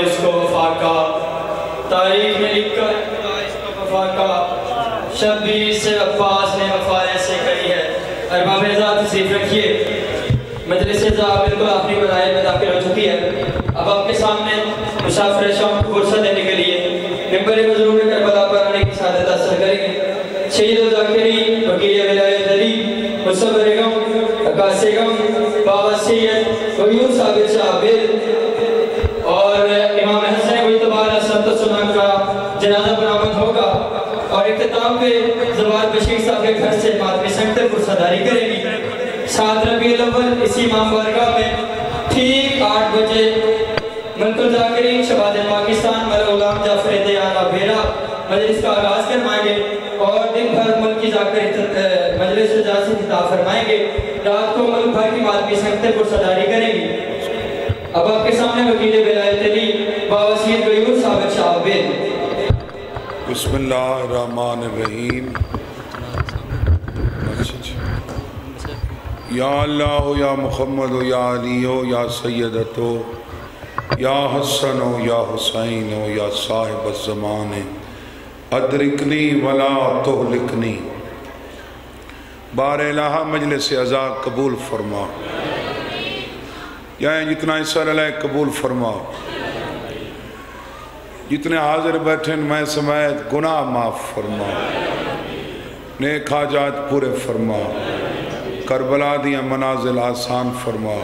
इसको वफाका। तारीख में लिखकर इसको वफाका। शब्बीर से अब्बास ने वफा ऐसे करी है। अरबाब एजाज तशरीफ़ रखिए साहब बिल्कुल अपनी बधाई में दाखिल हो चुकी है। अब आपके सामने मुसाफिर शाम को फुर्सत देने के लिए मेंबर मजलूम करबला पर आने की सादत हासिल करेंगे शहीद जाकिरी, वकील विलायत अली मुसब बेगम अकास बेगम बाबा सैयद गयूर साबिर और इमाम हसन सुनन का जनाजा बरामद होगा और इख्तिताम पे जवार बशीर साहब के घर से मातमी संगत पुरसदारी करेगी। सात रबी अव्वल, इसी इमाम बारगाह में ठीक आठ बजे मुल्कुल जाकिरीन शबाद पाकिस्तान, मल गुलाम जाफ़र दयाना बेरा मजलिस का आगाज़ करवाएँगे और दिन भर मुल्क की जाकर मजलिस से खिताब फरमाएँगे। रात को मुल्क भर की मातमी संगत पुरसदारी करेंगी। अब आपके सामने वकील विलायत अली बावसीत गयूर साबिर शाहबेद बिस्मिल्लाहिर्रहमानिर्रहीम। या अल्लाह, या मोहम्मद हो या अली हो या सैदत हो या हसन हो या हुसैन हो या साहिब ज़मान अदरिकनी वला तो लिखनी बार इलाहा मजलिस अज़ा कबूल फरमा। या जितना हिस्सा रहा कबूल फरमा जितने हाजिर बैठे मैं समेत गुनाह माफ़ फरमा नेक हाजात पूरे फरमा करबला दियाँ मनाजिल आसान फरमा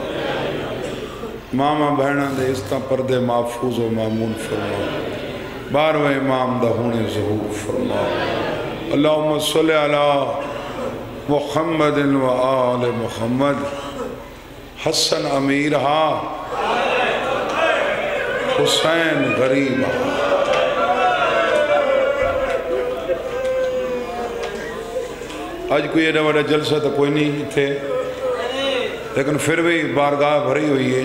मामा भैन दे इस्ता पर्दे महफूज व मामून फरमा बारहवें इमाम दा होने जहूर फरमा अल्लाह सल अला मुहम्मद व आल मुहम्मद। हसन अमीर हा। हुसैन गरीब हा। अज कोई एडा बड़ा जलसा तो कोई नहीं इतने लेकिन फिर भी बारगाह भरी हुई है।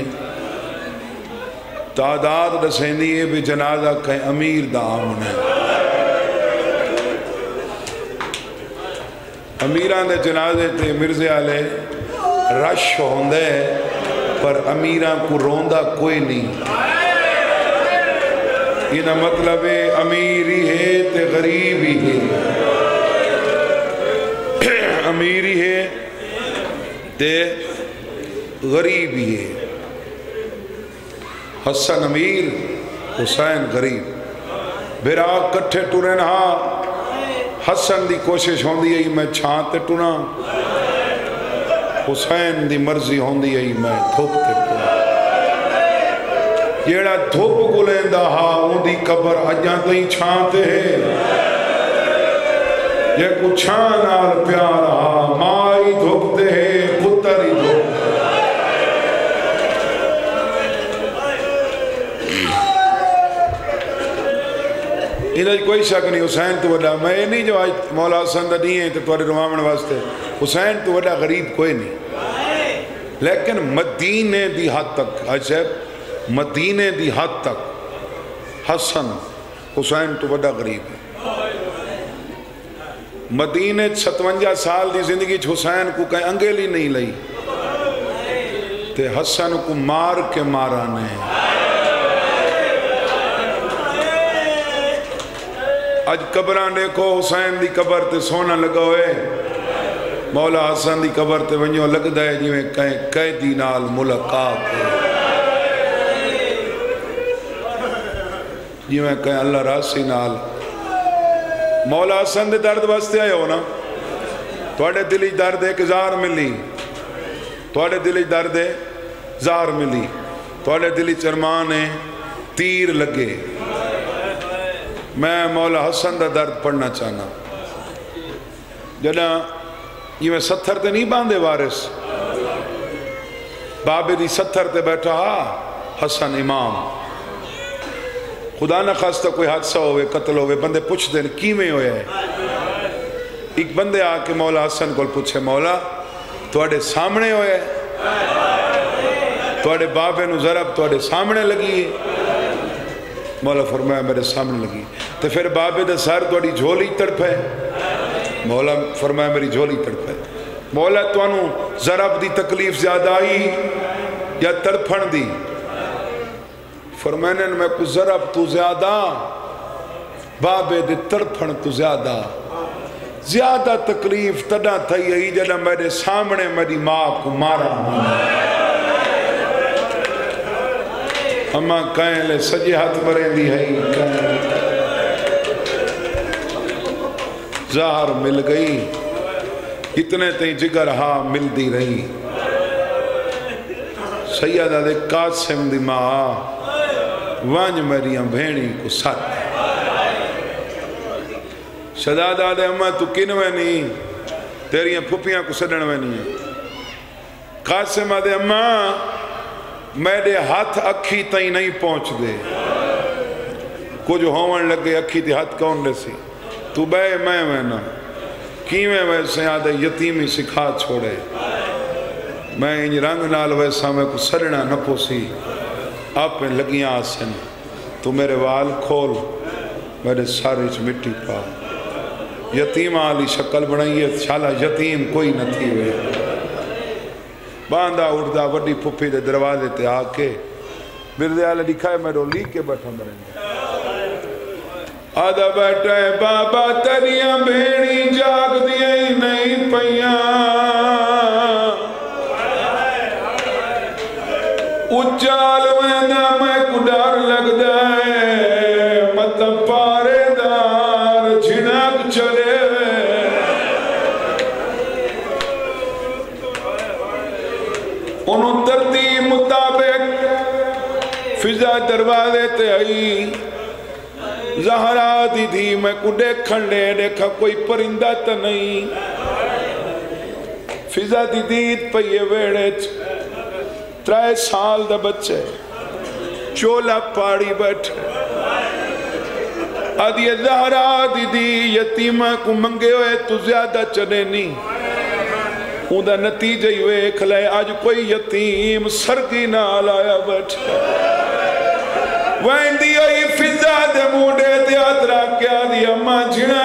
तादाद दसेंदी है भी जनाजा कहीं अमीर दा आमन है अमीर के जनाजे ते मिर्जे आले रश होंगे पर अमीर को रोंदा कोई नहीं इना मतलब है अमीर ही है ते गरीब ही है अमीर ही है ते गरीब ही है हसन अमीर हुसैन गरीब बिरा कट्ठे टुरन हा हसन की कोशिश होंगी है मैं छां ते टुरा हुसैन की मर्ज़ी होंगी आई, मैं धुप ते जेड़ा धुप गुलेंदा हा उनकी कबर अजा तई छां ते जे को छां प्यार हा माई धुप ते है पुत्र ही। इन कोई शक नहीं, हुसैन तो वॾा मैं नहीं जो अज मौला हसन का ॾींहुं तो थोड़े रुवावण वास्ते। हुसैन तो वॾा गरीब कोई नहीं। लेकिन मदीने दी हद तक अजब मदीने दी हद तक, हसन, हुसैन तो वॾा गरीब है। मदीने सतवंजा साल की ज़िंदगी हुसैन को कहीं अंगेली नहीं लई। ते हसन को मार के मारा ने। अज कबर देखो, हुसैन की कबर ते सोना लगा हुए। मौला हसन की कबर ते वनो लगता है जिमें कहीं कैदी नाल मुलाकात जिमें कहीं अल्लाह रासी नाल। मौला हसन के दर्द वास्ते आए हो ना। थोड़े दिल दर्द एक जार मिली। थोड़े दिल दर्द जार मिली। थोड़े दिल चरमान है तीर लगे मैं मौला हसन का दर्द पढ़ना चाहना। जदा जिमें सत्थर ते नहीं बांधे वारिस, बाबे की सत्थर ते बैठा, हा, हसन इमाम। खुदा न खास्ता कोई हादसा हो कतल हो बंदे पुछते हैं किमें होया है? एक बंदे आके मौला हसन को पूछे, मौला थोड़े सामने होया थोड़े बाबे नु जरब थोड़े सामने लगी है। मौला फरमाया, मेरे सामने लगी। तो फिर बाबे का सर थोड़ी झोली तड़प है। मौला फरमाया, मेरी झोली तड़प है। मौला थानू जरब की तकलीफ़ ज़्यादा आई या तड़फण दी। फरमाने मैं कुछ जरब तू ज़्यादा, बाबे दे तड़फण तू ज़्यादा। ज़्यादा तकलीफ़ तदा थी आई जॾहिं मेरे सामने मेरी माँ को मारा। अम्मा कंहिं सॼे हथ मरेंदी है जहर मिल गई, इतने तई जिगर हा मिलती रही। सैयदा दे कासिम दी माँ वंज मेरिया भेणी को सत शदादा दे अम्मा, तू किन वनी तेरिया फुफियाँ को सदन वनी कासिम दे अम्मा मेरे हाथ अखी तई नहीं पहुँचते कुछ होवन लगे अखी ते हाथ कौन ॾसी तू बह मैं वहना किवें वैसे आदे यतीमी सिखा छोड़े। मैं इन रंग नाल वैसा मैं को सड़ना न पोसी। आप लगियाँ आसन। तू मेरे वाल खोल। मेरे सारे च मिट्टी पा। यतीमा वाली शक्ल बनाई है शाला यतीम कोई न थी वे। बांदा उठदा वड्डी पुफी दे दरवाजे ते आके बिरदे आले लिखा मैं रोली के बैठा मरेंगे आदा बैठे बाबा तेरिया भेड़ी जाग दिया ही नहीं पइया। उचाल वेंदा मैं को डर लगदा है। मिर्ज़ा दरवाजे ते आई। जहरा दीदी, मैं को देखण ले देखा, कोई परिंदा तो नहीं। फिजा दी दीद वेड़े त्रै साल दा बच्चा चोला पाड़ी बैठे आदि जहरा दीदी, यतीमा को मंगे होए, तू ज़्यादा चने नहीं उदा नतीजा वेख ले अज कोई यतीम सरगी नाल आया बैठा कमा जुले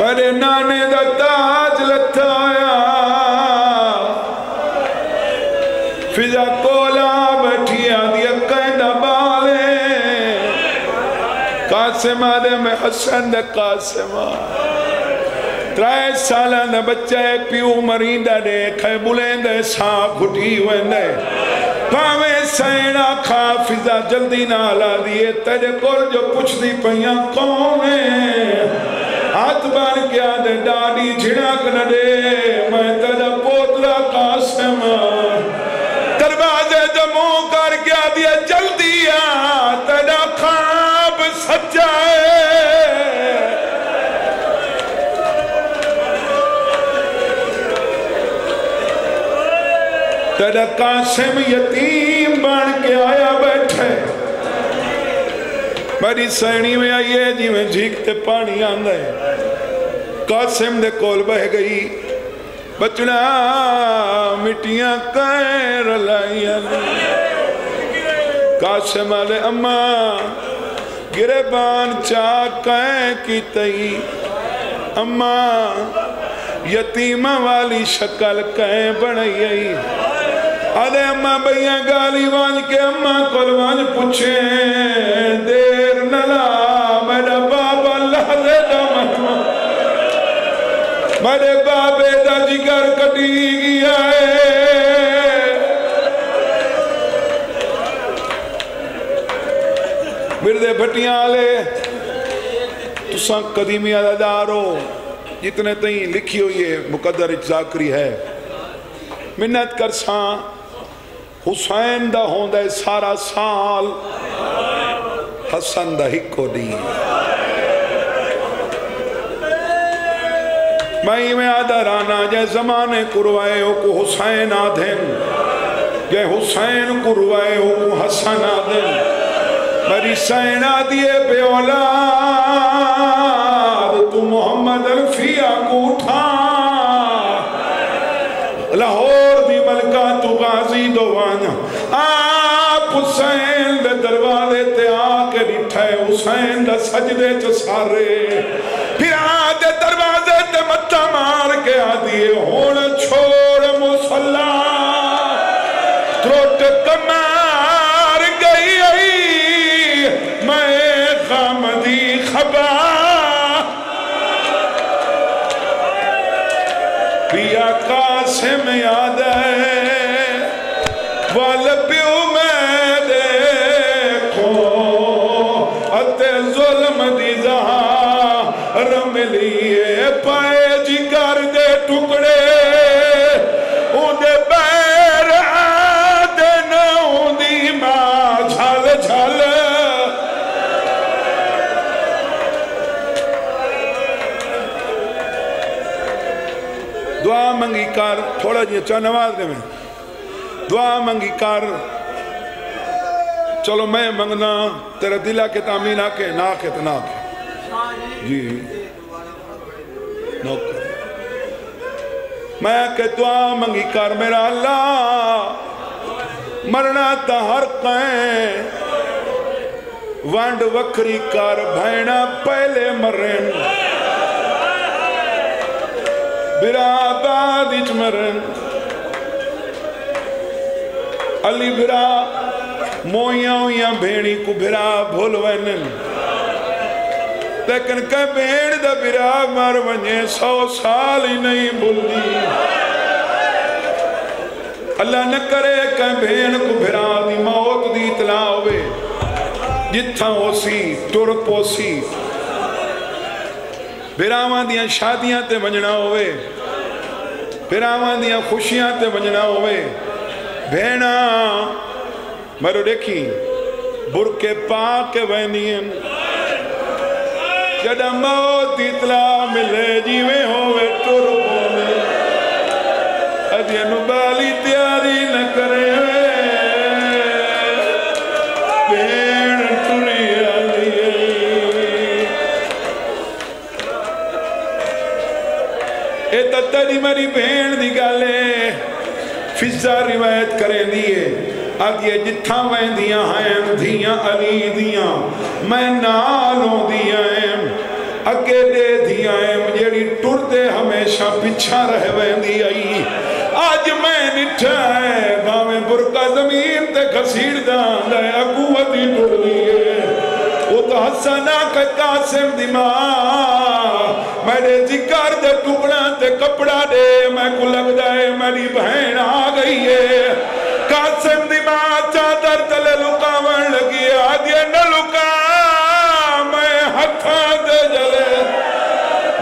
मेरे ने ॾाज लथा फिज़ा तोला बीठी कासिमा दे, में हसन दे कासिमा। त्रै सालां दा बच्चा है, प्यू मरींदा देख बुलेंदे सा घुटी वेंदे भावें सैना खा, फिजा जल्दी ना ला दिए तेरे कोल जो पुछदी पईयां कौन है? हाथ बन के आदे डाडी झिड़क न दे। मैं तेरा पोतरा कासिम। तेरा कासिम यतीम बन के आया बैठे। मेरी सैनी में आई है जिमें झीक पानी आंदा है। कासिम दे कोल बह गई। बचना मिट्टियाँ कै रलाइया कासिम आले अम्मा, गिरबान चा कै की तई? अम्मा, यतीमा वाली शक्ल कै बनाई अरे अम्मा भैया गाली वाज के अम्मा कोल वाज पूछे, देर न ला मेरा बाबा लाले दा महमा मेरे बाबे दा जिगर कटी गया है। बिरदे भटियाँ आले, तुसा कदीमी अदादार हो जितने तई लिखी हुई है मुकदर जाकरी है। मिन्नत कर सा हुसैन दा होंदा सारा साल। हसन दा हिको दी मई में आदा राना जै जमाने कुरवाए हो को हुसैन आधेन। जै हुसैन कुरवाए हो को हसन आधेन। मेरी सैना दिए बेौलाद तू मोहम्मद अल्फिया को उठा तू दो आप हुसैन दे दरवाजे ते आके डिठे, हुसैन दा सजदे च सारे। फिर आदे दरवाजे ते मत्था मार के आदिए, हुन छोड़ मुसल्ला। त्रुट कमार गई आई, मैं गम दी खबर पिया कासिम याद है मिलिए पाए जिगर दे टुकड़े दुआ मंगी कर थोड़ा जी चा नवाज़ दे में दुआ मंगी कर चलो मैं मंगना तेरा दिला के तामी ना के ना के ना के जी मैं के दुआ मंगी कर मेरा अल्लाह। मरना तो हर कैं वंड वखरी कर भैना पहले मरन बिराबाद इच मरन अली बिरा मोइया भेणी को बिरा भुल लेकिन कह भेड़ दा बिरा मर वने सौ साल ही नहीं भुलदी अल्लाह न करे कह भेड़ को बिरा दी मौत दी इतला होवे जिथा होसी तुर पोसी बिरावां दियाँ शादियाँ ते वंजना होवे बिरावां दियाँ खुशियाँ ते वंजना होवे भेणा मरो देखी बुरके पा के वहनियन जॾहिं मौत इतला मिले, जीवे होवे टुर पवे अॼु भेण की गल है फिजा रिवायत करेंदी है अगे जिथा वेंदियाँ हैं अली दियाँ। मैं नाल आंदियाँ ਅਲੀ ਦੀਆਂ ਮੈਂ ਨਾਲ ਆਉਂਦੀਆਂ ਐ ਅੱਗੇ ਦੇ ਦੀਆਂ ਐ ਜਿਹੜੀ ਟੁਰਦੇ ਹਮੇਸ਼ਾ ਪਿੱਛਾ ਰਹਿ ਵੈਂਦੀ ਆਈ ਅੱਜ ਮੈਂ ਨਿੱਠਾ ਐ ਭਾਵੇਂ ਬੁਰਕਾ ਜ਼ਮੀਨ ਤੇ ਘਸੀੜਦਾ ਆਂਦਾ ਅਕੂਵਤ ਹੀ ਟੁਰਦੀ ਏ ਉਹ ਤਾਂ ਹਸਨਾ ਕ ਕਾਸਿਮ ਦੀ ਮਾਂ मेरे जिगर दे टुकड़ा ते कपड़ा दे मैं को लगदा है मेरी बहन आ गई है कासिम दी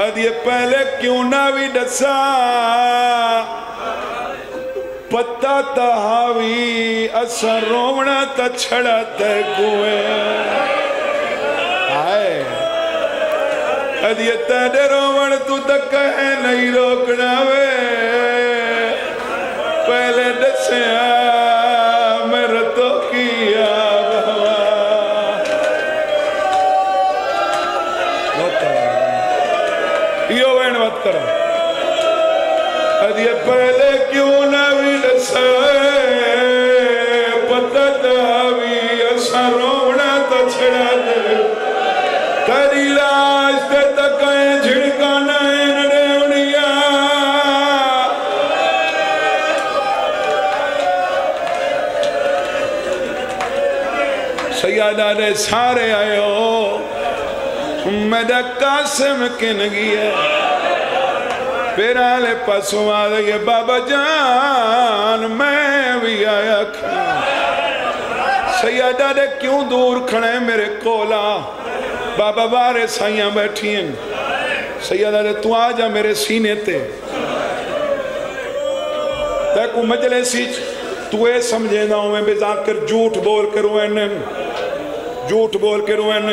अदिए पहले क्यों ना भी दसा पता तहावी असर रोवना त छड़ा ते कुएँ। हाय। अदिए तेरे रोवण तू तक है नहीं रोकना वे। पहले दसिया छड़ा लाश ते तक झिड़का नैन सारे आयो मेरा कासिम किन गया फिर आले आ गए बाबा जान, मैं भी आया सैयदा ने क्यों दूर खड़े मेरे कोला? बाबा बारे साइया बैठी सैयदा ने तू आ जा मेरे सीने ते। तैकू मजले सी तू ये समझेंदा हूँ बेजाकर झूठ बोल के रोएन झूठ बोल के रोएन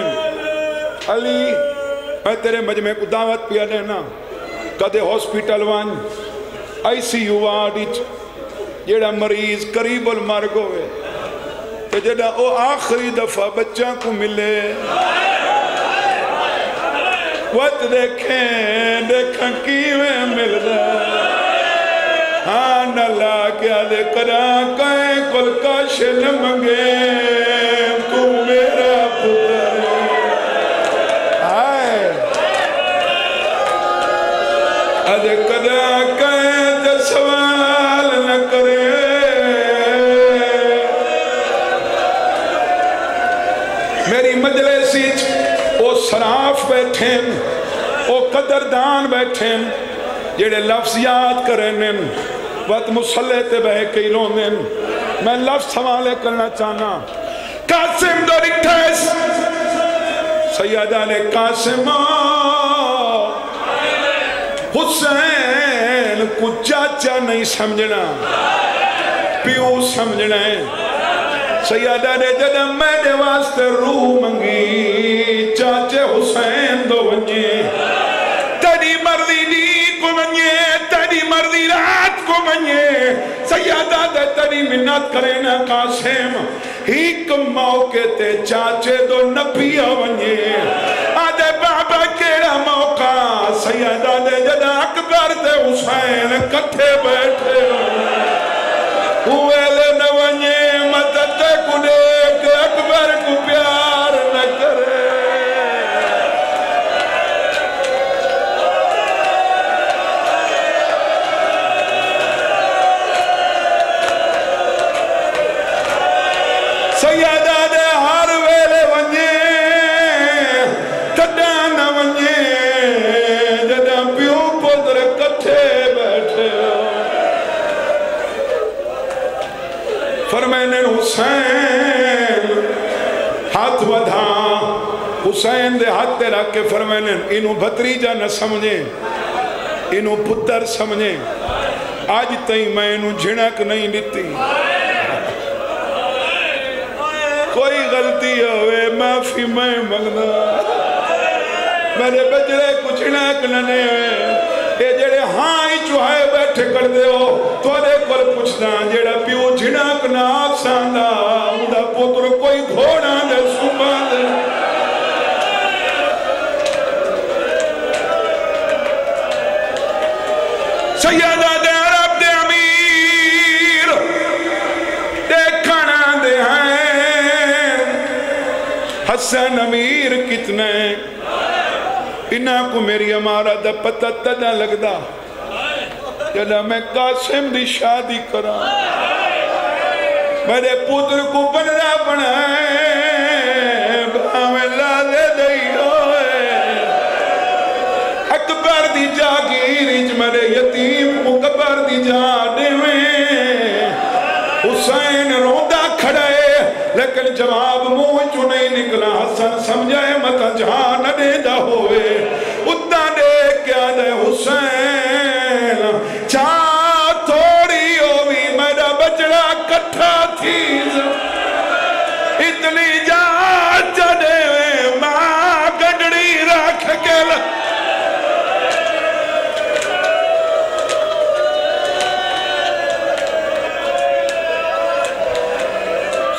अली, मैं तेरे मजमे को दावत पिया देना। कदे हॉस्पिटल वन, आईसीयू वार्ड जेड़ा मरीज़ करीबल मर गए जेड़ा ओ आखिरी दफ़ा बच्चा को मिले वत देखें देखा किवें रहा हाँ नला क्या दे करा कहे कुल काश न मंगे वो बैठे वो कदरदान बैठे जेड़े लफ्ज याद करे वत मुसले ते बह के रोंदे मैं लफ्ज हवाले करना चाहना। कासिम दो सैयदा ने कासिम। हुसैन को चाचा नहीं समझना। प्यो समझना है। सैयदा ने जद मेरे वास्ते रूह मंगी। चाचे हुसैन दो वंजे तेरी मर्ज़ी दी को वंजे तेरी मर्ज़ी रात को वंजे सैयदा दे तेरी मिन्नत करे ना कासिम। एक मौके ते चाचे दो नबिया वंजे आदे बाबा केड़ा मौका? सैयदा दे जद अकबर ते हुसैन कट्ठे बैठे। हुए न वंजे मदद को देख हुसैन। हाथ वधा हुसैन दे हाथ ते रख के फरमाने इनु भतरीजा न समझे, इनु पुत्र समझे। आज तई मैं इनु झिणक नहीं दी कोई गलती होवे, माफ़ी मैं मंगना मेरे बजरे कुछ न जेड़े हाँ ही चुहाए बैठे कर दे थोड़े कोल पुछदा, जेड़ा प्यो झिणक ना सांदा, उदा पुत्र कोई घोड़ा दे सुमा दे सैयदा दे अरब दे अमीर देखना दे हैं। हसन अमीर कितने? इन्हों को मेरी अमारत का पता तदा लगता जदा मैं कासिम की शादी करा, मेरे पुत्र को बनना बनाए अकबर दी मेरे यतीम को कबर दी जा देवे हुसैन रोंदा खड़े लेकिन जवाब मुँह चो नहीं निकला। हसन समझाए, मत जहाँ न दे क्या दे हुसैन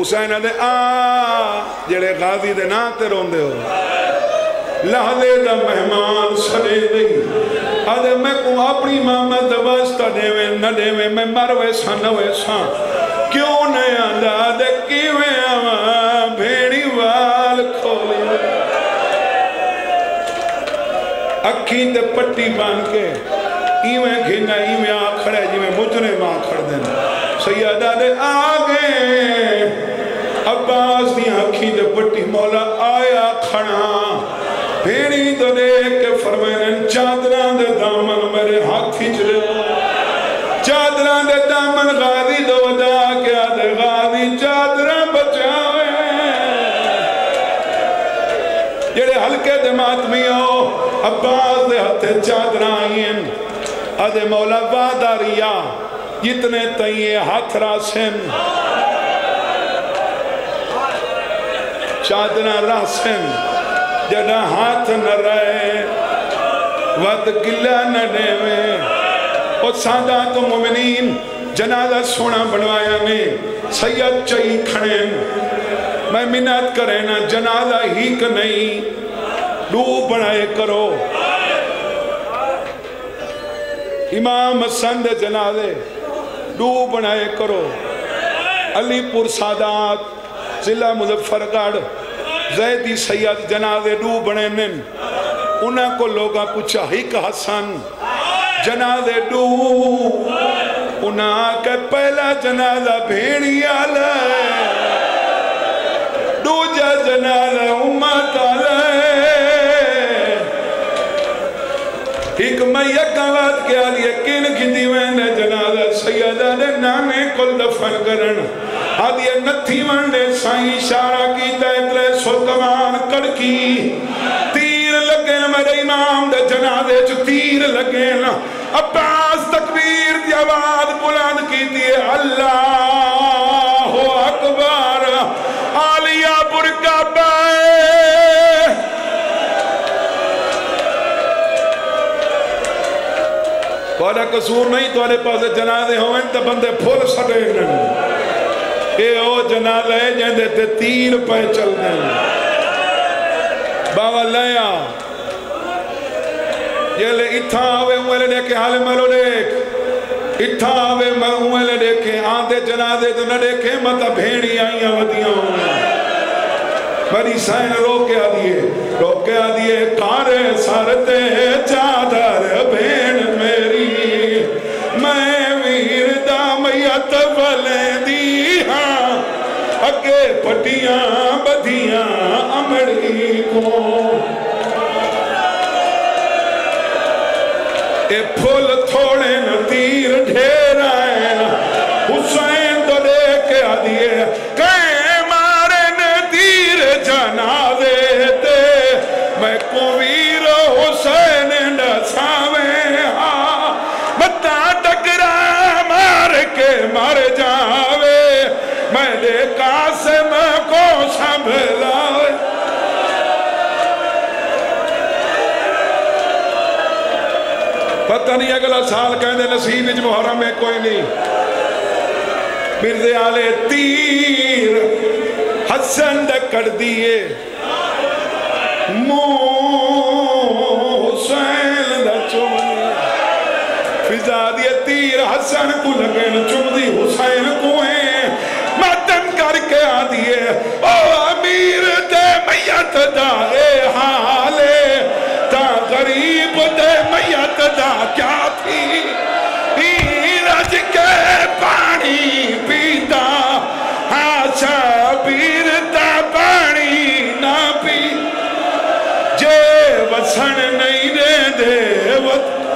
हुसैन आदे आ जेड़े गाजी दे नां ते रोंदे हो लहदे दा मेहमान सड़े नहीं आदे मैं को अपनी मामा दा वास्ता देवे न देवे मैं मर वैसा न वैसा क्यों नहीं आंदा दे किवें आवा भेड़ी वाल खोली अखी ते पट्टी बाँध के इवें घिंगा इवें आ खड़े जिवें मुजरे माँ खड़ खड़दे सैयदा दे आगे अब्बास दी अखी ते पट्टी मौला आया खड़ा। भेड़ी तो देख के फरमाने चादरां दे दामन मेरे हाथ च चादरां दे दामन गाजी दो वदा के आदे गाजी चादरां बचावे। जेड़े हल्के दे हो, अब्बास दे हथे चादर आईन। अदे मौला वादा रिया, जितने तइए हाथ रासन। चादर रासन जड़ा हाथ न रहे, वद गिला न देवे और सादा तो मोमिनीन जनाजा सोना बनवाया ने, सैयद चई खड़े मैं मिन्नत करे ना जनाजा ही क नहीं डू बनाए करो। इमाम हसन दे जनाजे डू बनाए करो। अलीपुर सादात, जिला मुजफ्फरगढ़। जैदी सैयद जनाजे डू बने उन्हें को लोग पूछा हिक हसन, जनाजे डू उन्हें के पहला जनाजा भेड़िया दूजा जनाजा उम्मत एक मैया कवात के आलिए, किन खिंदी मैंने जनाजा सैयदा दे नाने कुल दफन करन। आदि नथी वण साई साईं इशारा कीता इतले सुल्तान कड़की। तीर लगे मेरे इमाम दे जनाजे च तीर लगे ना। अब्बास तकबीर दी आवाज़ बुलंद कीती है, अल्लाह हो अकबर। आलिया बुरका पाए। थोड़ा कसूर नहीं थोड़े पास जनाजे होवन तो बंदे फुल सटे ਇਹ ਉਹ ਜਨਾਜ਼ਾ ਹੈ ਜਿਹਦੇ ਤੇ ਤੀਰ ਪੈ ਚੱਲਦੇ ਨੇ ਬਾਬਾ ਲਿਆ जेले इथा आवे उले देखे हाल मलो देख इथा आवे मैं उले देखे आंदे जनाजे तो न देखे मत भेड़ी आईया वदियां बड़ी साइन रोके आ दिए रोके आ दिए कारे सरते चादर भेण मेरी मैं वीर दा मैयत वले दी हां अगे पटियाँ बधियाँ अमड़ी को। ए फुल कासिम को संभलावे पता नहीं अगला साल कहते नसीब मुहर्रम है, कोई नहीं। मिर्दे आले तीर हसन कर दिए। फिजा दिए तीर हसन को लगन चुमदी हुसैन को।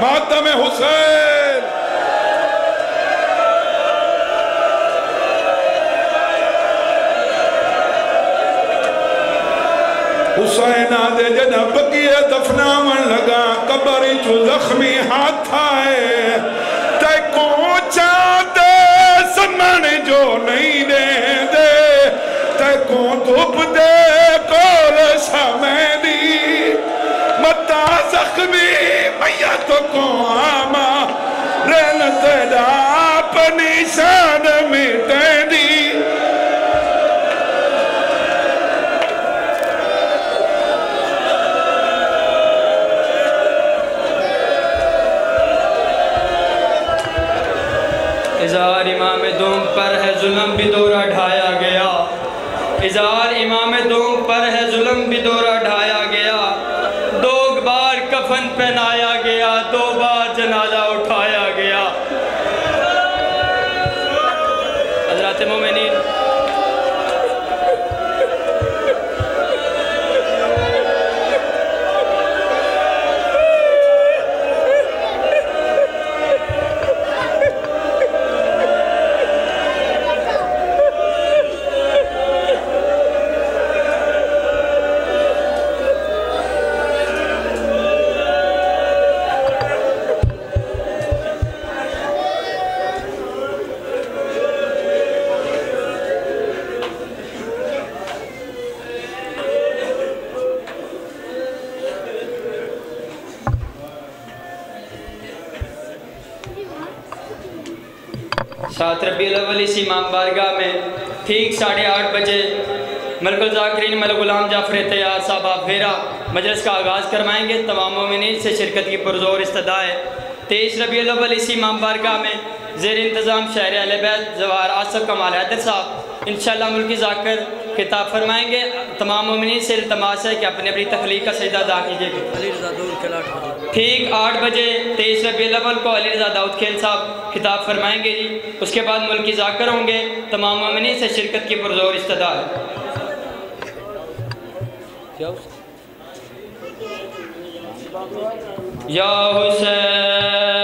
मातम हुसैन। हुसैन आदे जद बकिए दफनावन लगा, कबर चो जख्मी हाथ आए। ते को चाहते समण जो दे दे ते को धुप दे जख्मी मैया तो को आमा रन तेरा अपनी शान दी इजार इमाम दोम पर है जुल्म भी दौरा ढाया गया। इजार इमाम दोम पर है जुल्म भी दौरा कफन पहनाया गया दो बार जनाजा रबी इमाम बारगाह में ठीक साढ़े आठ बजे मलकुल जाकरीन मल गुलाम जाफ़र तैयार साहब आप फेरा मजलिस का आगाज़ करवाएँगे। तमाम मिनीन से शिरकत की पुरजोर इस्तदा है। तेईस रबी अव्वल इसी इमाम बारगाह में जेर इंतज़ाम शहर अलबैद जवाहर आसफ कमाल हैदर साहब इन मुल्की जाकर खिताब फरमाएँगे। तमाम ममिन से इल्तमास है कि अपनी अपनी तखलीक का सजदा अदा कीजिएगा ठीक आठ बजे तेईस रबी अलवल को अली रजा दाऊद खेल साहब खिताब फरमाएँगे जी। उसके बाद मुल्की जाकर होंगे, तमाम ममिन से शिरकत की पुरजोर इस्तदा या हुसैन।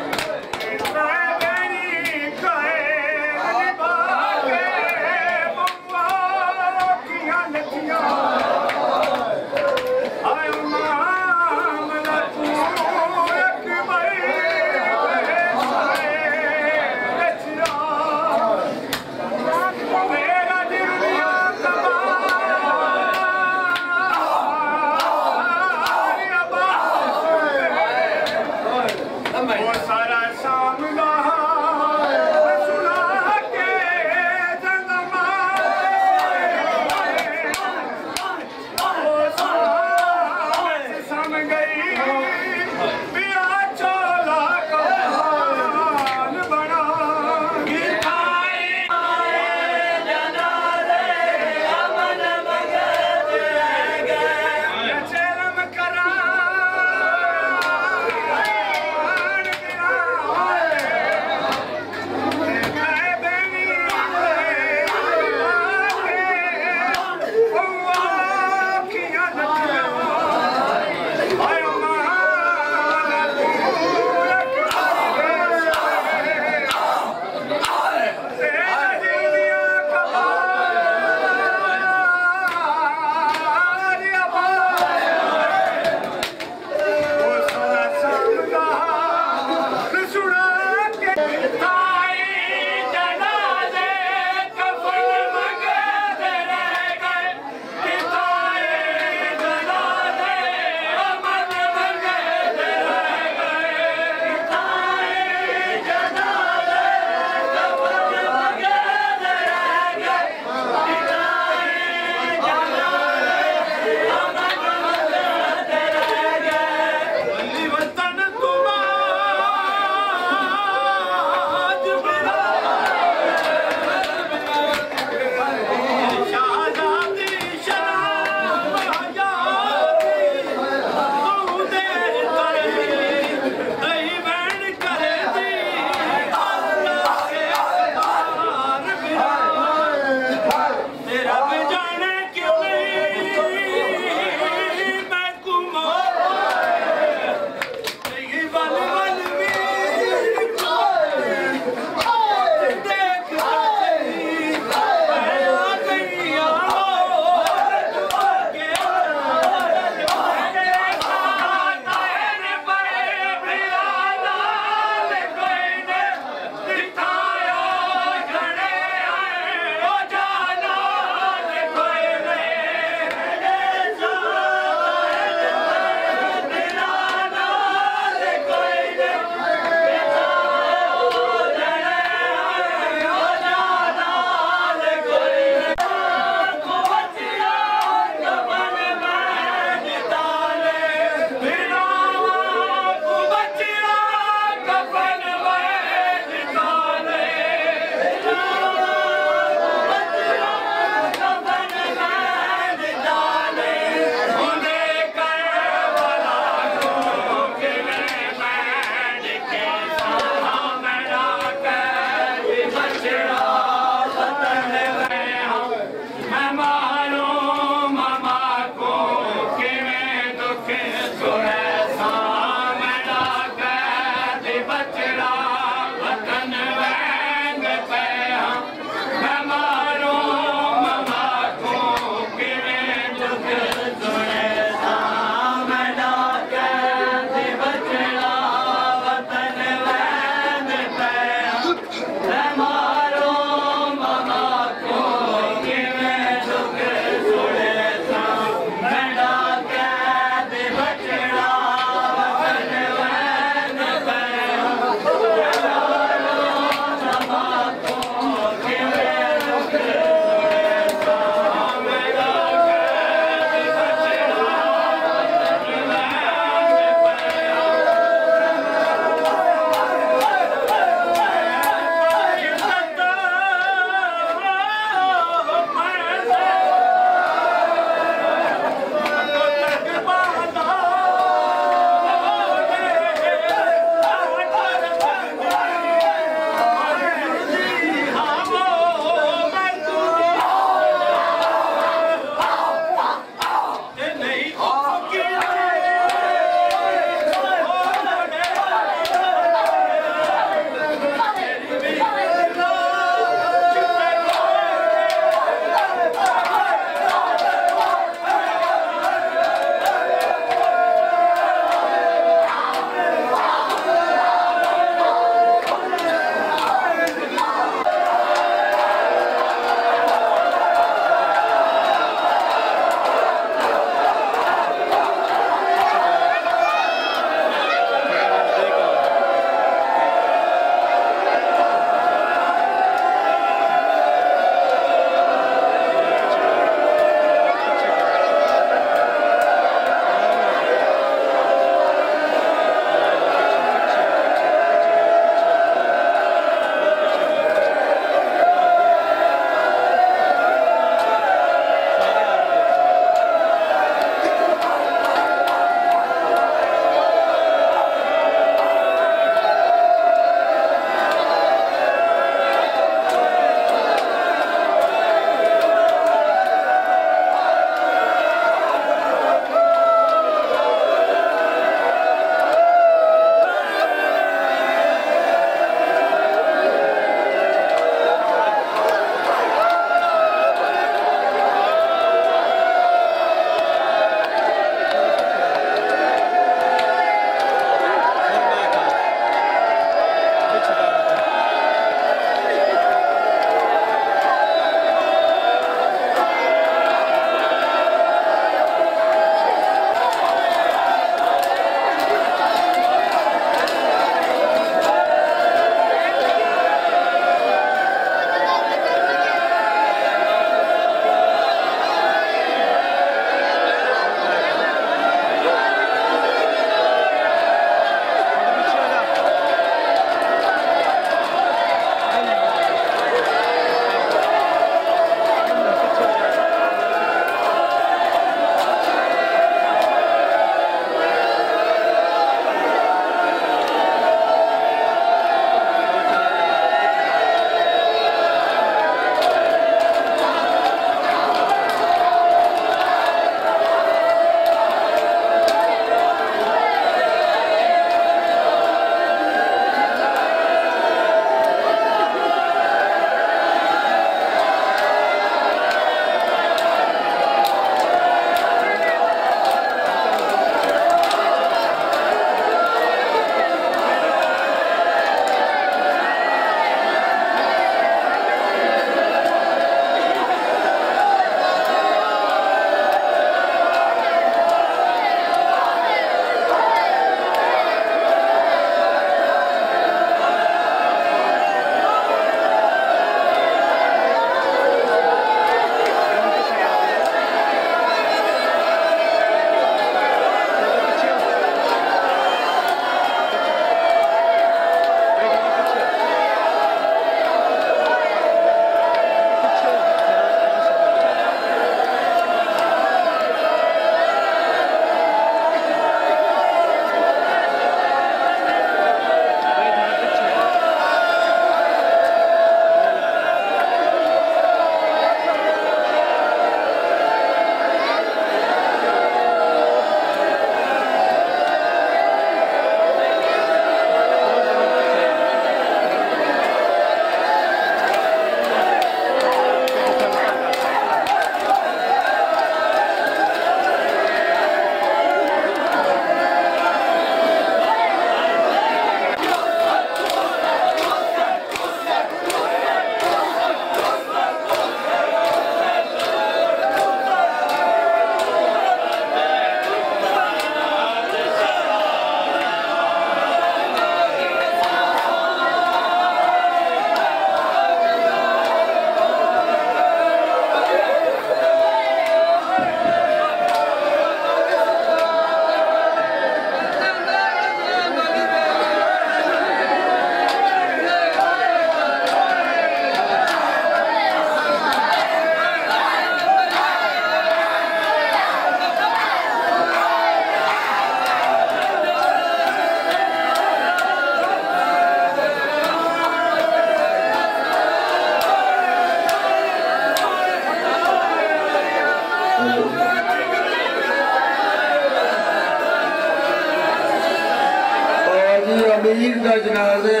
अमीर का जनाजे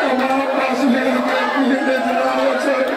तमाम तस्वीर के अमीर के जनाजे